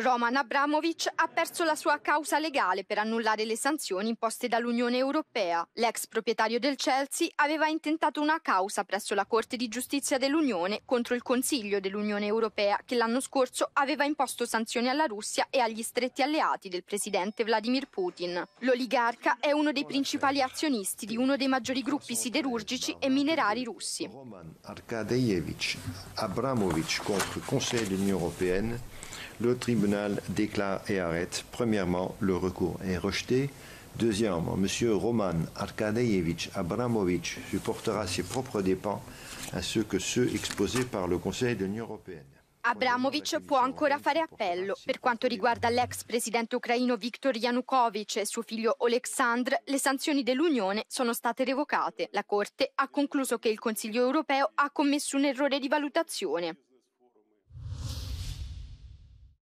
Roman Abramovic ha perso la sua causa legale per annullare le sanzioni imposte dall'Unione Europea. L'ex proprietario del Chelsea aveva intentato una causa presso la Corte di giustizia dell'Unione contro il Consiglio dell'Unione Europea che l'anno scorso aveva imposto sanzioni alla Russia e agli stretti alleati del presidente Vladimir Putin. L'oligarca è uno dei principali azionisti di uno dei maggiori gruppi siderurgici e minerari russi. Roman Arkadeyevich Abramovic contro il Consiglio dell'Unione Europea le tribunal déclare et arrête. Premièrement, le recours est rejeté. Deuxièmement, M. Roman Arkadeyevich Abramovich supportera ses propres dépens ainsi que ceux exposés par le Conseil de l'Union européenne. Abramovic può ancora fare appello. Per quanto riguarda l'ex presidente ucraino Viktor Yanukovych e suo figlio Oleksandr, le sanzioni dell'Unione sono state revocate. La Corte ha concluso che il Consiglio europeo ha commesso un errore di valutazione.